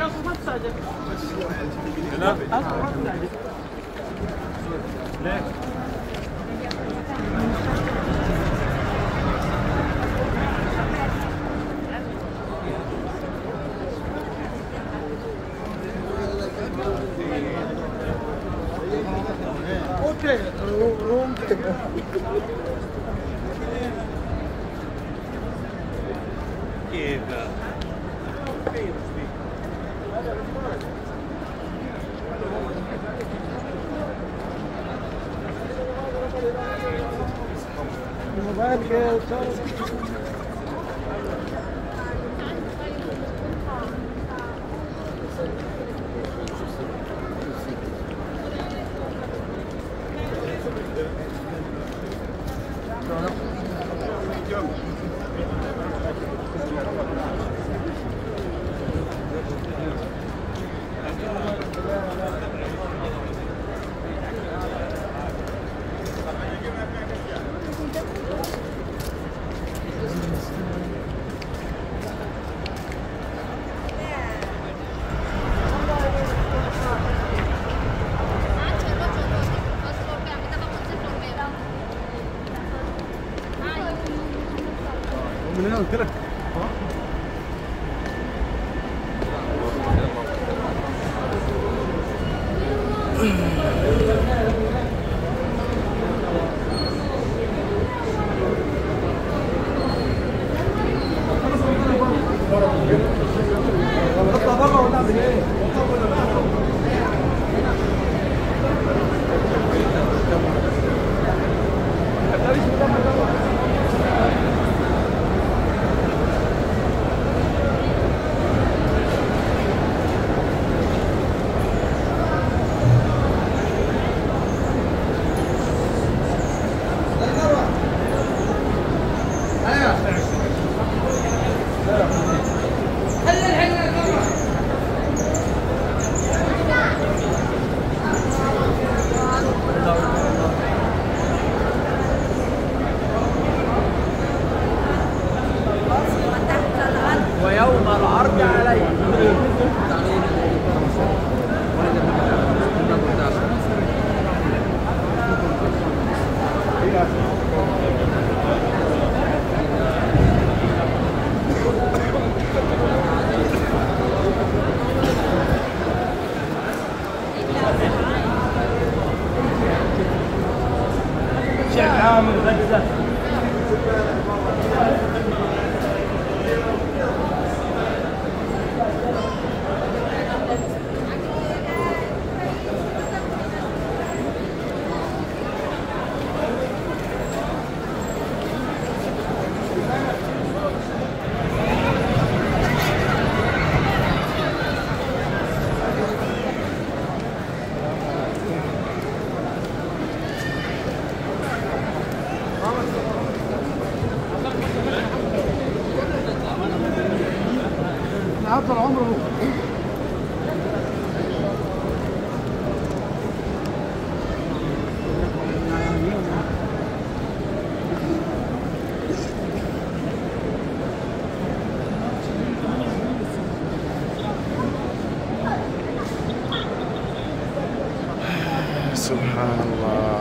أصلا ما تستعجل ليه؟ esquerda. Não vai porque eu. من هنا قلت لك ويوم Check how many legs left. عطل عمره. سبحان الله.